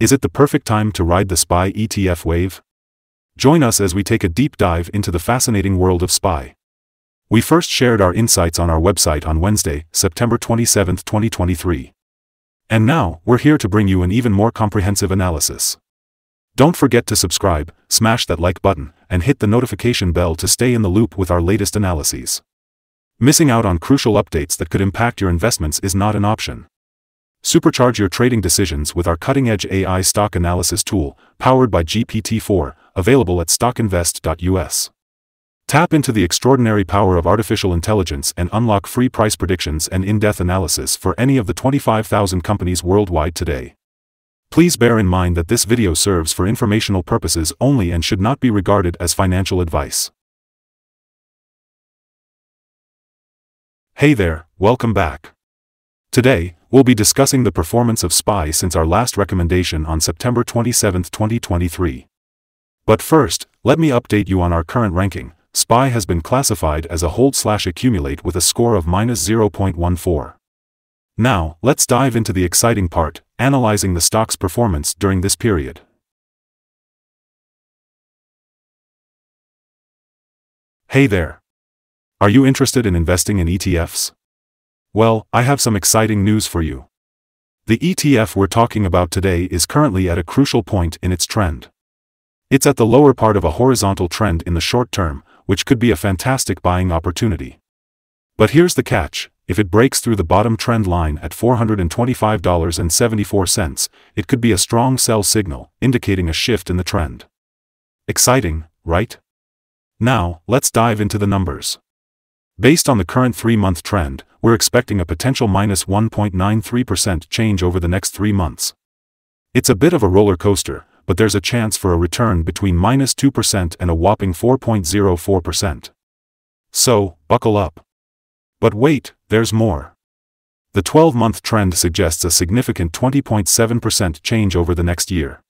Is it the perfect time to ride the SPY ETF wave? Join us as we take a deep dive into the fascinating world of SPY. We first shared our insights on our website on Wednesday, September 27, 2023. And now, we're here to bring you an even more comprehensive analysis. Don't forget to subscribe, smash that like button, and hit the notification bell to stay in the loop with our latest analyses. Missing out on crucial updates that could impact your investments is not an option. Supercharge your trading decisions with our cutting-edge AI stock analysis tool, powered by GPT-4, available at stockinvest.us. Tap into the extraordinary power of artificial intelligence and unlock free price predictions and in-depth analysis for any of the 25,000 companies worldwide today. Please bear in mind that this video serves for informational purposes only and should not be regarded as financial advice. Hey there, welcome back. Today, we'll be discussing the performance of SPY since our last recommendation on September 27, 2023. But first, let me update you on our current ranking, SPY has been classified as a hold slash accumulate with a score of minus 0.14. Now, let's dive into the exciting part, analyzing the stock's performance during this period. Hey there. Are you interested in investing in ETFs? Well, I have some exciting news for you. The ETF we're talking about today is currently at a crucial point in its trend. It's at the lower part of a horizontal trend in the short term, which could be a fantastic buying opportunity. But here's the catch, if it breaks through the bottom trend line at $425.74, it could be a strong sell signal, indicating a shift in the trend. Exciting, right? Now, let's dive into the numbers. Based on the current three-month trend, we're expecting a potential minus 1.93% change over the next three months. It's a bit of a roller coaster, but there's a chance for a return between minus 2% and a whopping 4.04%. So, buckle up. But wait, there's more. The 12-month trend suggests a significant 20.7% change over the next year.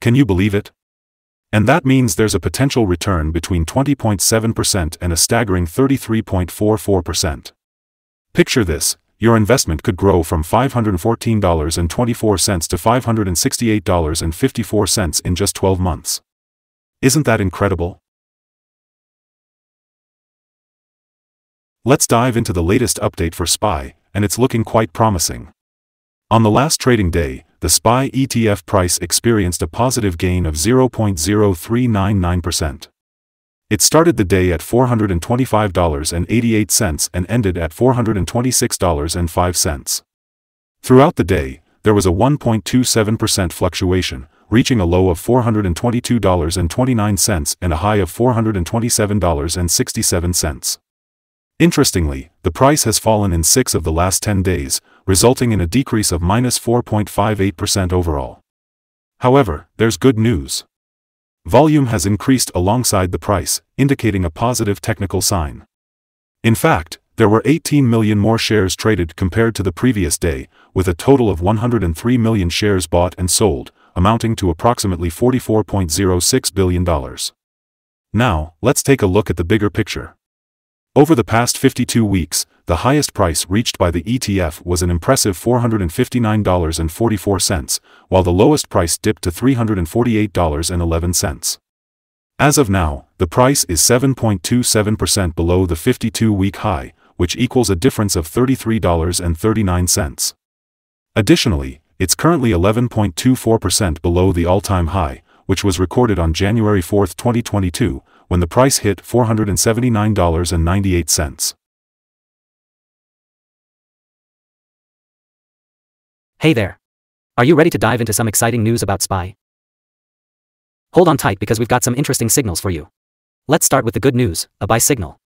Can you believe it? And that means there's a potential return between 20.7% and a staggering 33.44%. Picture this, your investment could grow from $514.24 to $568.54 in just 12 months. Isn't that incredible? Let's dive into the latest update for SPY, and it's looking quite promising. On the last trading day, the SPY ETF price experienced a positive gain of 0.0399%. It started the day at $425.88 and ended at $426.05. Throughout the day, there was a 1.27% fluctuation, reaching a low of $422.29 and a high of $427.67. Interestingly, the price has fallen in six of the last 10 days, resulting in a decrease of minus 4.58% overall. However, there's good news. Volume has increased alongside the price, indicating a positive technical sign. In fact, there were 18 million more shares traded compared to the previous day, with a total of 103 million shares bought and sold, amounting to approximately $44.06 billion. Now, let's take a look at the bigger picture. Over the past 52 weeks, the highest price reached by the ETF was an impressive $459.44, while the lowest price dipped to $348.11. As of now, the price is 7.27% below the 52-week high, which equals a difference of $33.39. Additionally, it's currently 11.24% below the all-time high, which was recorded on January 4, 2022, when the price hit $479.98. Hey there. Are you ready to dive into some exciting news about SPY? Hold on tight because we've got some interesting signals for you. Let's start with the good news, a buy signal.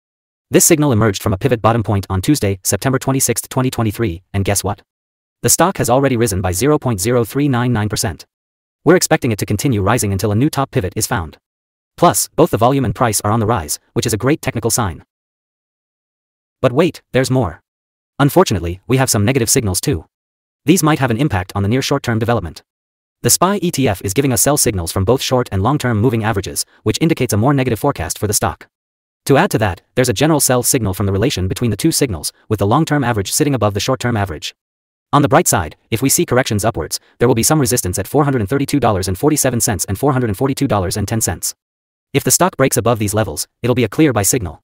This signal emerged from a pivot bottom point on Tuesday, September 26, 2023, and guess what? The stock has already risen by 0.0399%. We're expecting it to continue rising until a new top pivot is found. Plus, both the volume and price are on the rise, which is a great technical sign. But wait, there's more. Unfortunately, we have some negative signals too. These might have an impact on the near short-term development. The SPY ETF is giving us sell signals from both short and long-term moving averages, which indicates a more negative forecast for the stock. To add to that, there's a general sell signal from the relation between the two signals, with the long-term average sitting above the short-term average. On the bright side, if we see corrections upwards, there will be some resistance at $432.47 and $442.10. If the stock breaks above these levels, it'll be a clear buy signal.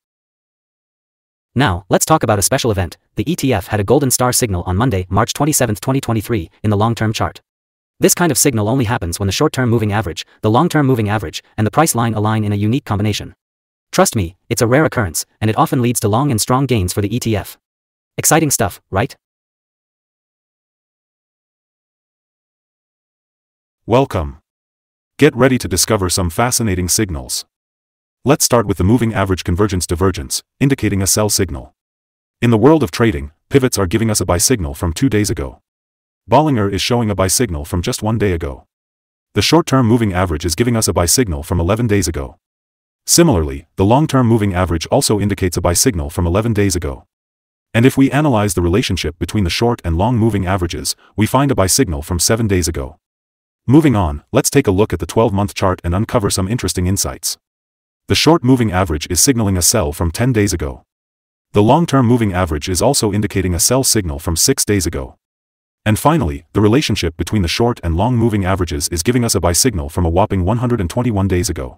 Now, let's talk about a special event. The ETF had a golden star signal on Monday, March 27, 2023, in the long-term chart. This kind of signal only happens when the short-term moving average, the long-term moving average, and the price line align in a unique combination. Trust me, it's a rare occurrence, and it often leads to long and strong gains for the ETF. Exciting stuff, right? Welcome. Get ready to discover some fascinating signals. Let's start with the moving average convergence divergence, indicating a sell signal. In the world of trading, pivots are giving us a buy signal from two days ago. Bollinger is showing a buy signal from just one day ago. The short-term moving average is giving us a buy signal from 11 days ago. Similarly, the long-term moving average also indicates a buy signal from 11 days ago. And if we analyze the relationship between the short and long moving averages, we find a buy signal from 7 days ago. Moving on, let's take a look at the 12-month chart and uncover some interesting insights. The short moving average is signaling a sell from 10 days ago. The long-term moving average is also indicating a sell signal from 6 days ago. And finally, the relationship between the short and long moving averages is giving us a buy signal from a whopping 121 days ago.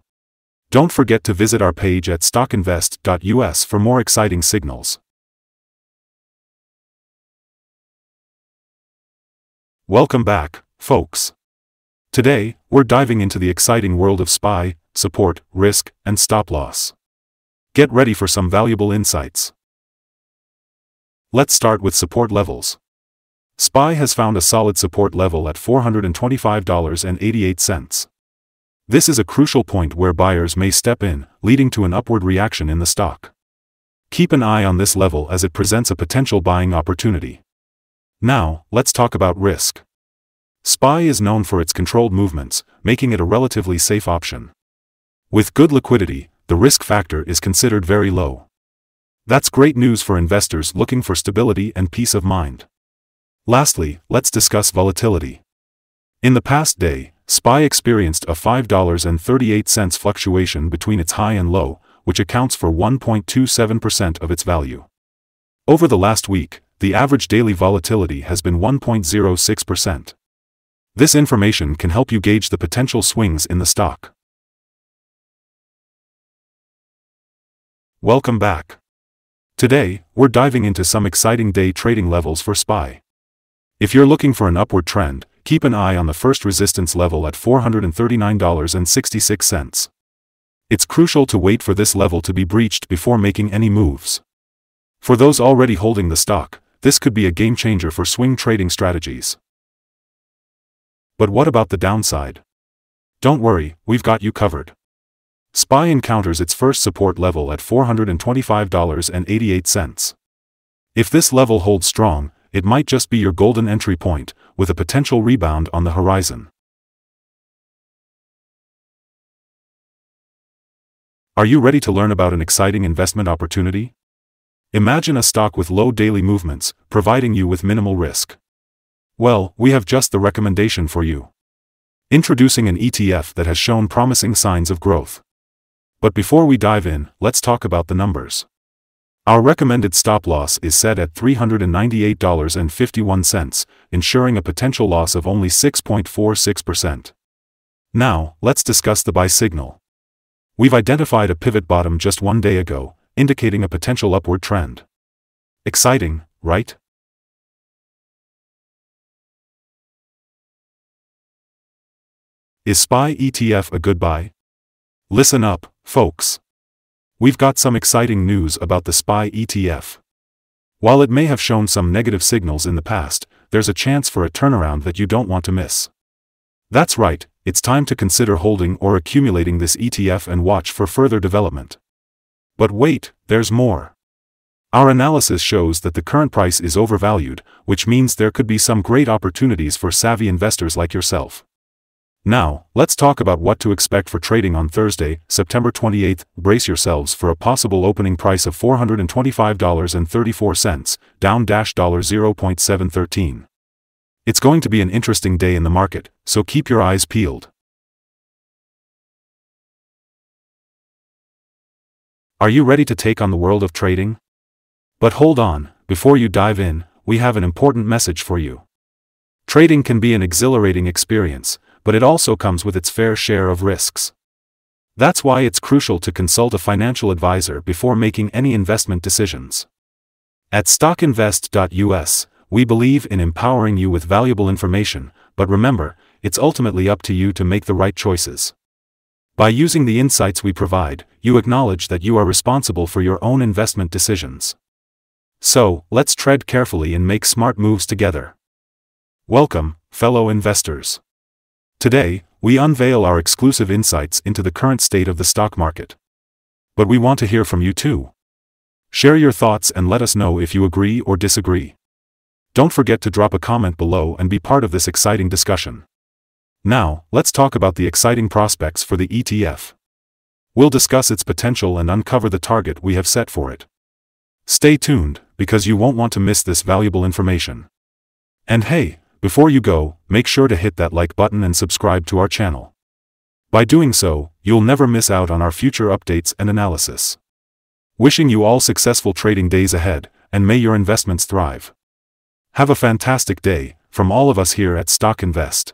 Don't forget to visit our page at stockinvest.us for more exciting signals. Welcome back, folks. Today, we're diving into the exciting world of SPY, support, risk, and stop loss. Get ready for some valuable insights. Let's start with support levels. SPY has found a solid support level at $425.88. This is a crucial point where buyers may step in, leading to an upward reaction in the stock. Keep an eye on this level as it presents a potential buying opportunity. Now, let's talk about risk. SPY is known for its controlled movements, making it a relatively safe option. With good liquidity, the risk factor is considered very low. That's great news for investors looking for stability and peace of mind. Lastly, let's discuss volatility. In the past day, SPY experienced a $5.38 fluctuation between its high and low, which accounts for 1.27% of its value. Over the last week, the average daily volatility has been 1.06%. This information can help you gauge the potential swings in the stock. Welcome back. Today, we're diving into some exciting day trading levels for SPY. If you're looking for an upward trend, keep an eye on the first resistance level at $439.66. It's crucial to wait for this level to be breached before making any moves. For those already holding the stock, this could be a game changer for swing trading strategies. But what about the downside? Don't worry, we've got you covered. SPY encounters its first support level at $425.88. If this level holds strong, it might just be your golden entry point, with a potential rebound on the horizon. Are you ready to learn about an exciting investment opportunity? Imagine a stock with low daily movements, providing you with minimal risk. Well, we have just the recommendation for you. Introducing an ETF that has shown promising signs of growth. But before we dive in, let's talk about the numbers. Our recommended stop loss is set at $398.51, ensuring a potential loss of only 6.46%. Now, let's discuss the buy signal. We've identified a pivot bottom just one day ago, indicating a potential upward trend. Exciting, right? Is SPY ETF a good buy? Listen up, folks. We've got some exciting news about the SPY ETF. While it may have shown some negative signals in the past, there's a chance for a turnaround that you don't want to miss. That's right, it's time to consider holding or accumulating this ETF and watch for further development. But wait, there's more. Our analysis shows that the current price is overvalued, which means there could be some great opportunities for savvy investors like yourself. Now, let's talk about what to expect for trading on Thursday, September 28. Brace yourselves for a possible opening price of $425.34, down $0.713. It's going to be an interesting day in the market, so keep your eyes peeled. Are you ready to take on the world of trading? But hold on, before you dive in, we have an important message for you. Trading can be an exhilarating experience, but it also comes with its fair share of risks. That's why it's crucial to consult a financial advisor before making any investment decisions. At stockinvest.us, we believe in empowering you with valuable information, but remember, it's ultimately up to you to make the right choices. By using the insights we provide, you acknowledge that you are responsible for your own investment decisions. So, let's tread carefully and make smart moves together. Welcome, fellow investors. Today, we unveil our exclusive insights into the current state of the stock market. But we want to hear from you too. Share your thoughts and let us know if you agree or disagree. Don't forget to drop a comment below and be part of this exciting discussion. Now, let's talk about the exciting prospects for the ETF. We'll discuss its potential and uncover the target we have set for it. Stay tuned, because you won't want to miss this valuable information. And hey, before you go, make sure to hit that like button and subscribe to our channel. By doing so, you'll never miss out on our future updates and analysis. Wishing you all successful trading days ahead, and may your investments thrive. Have a fantastic day, from all of us here at Stock Invest.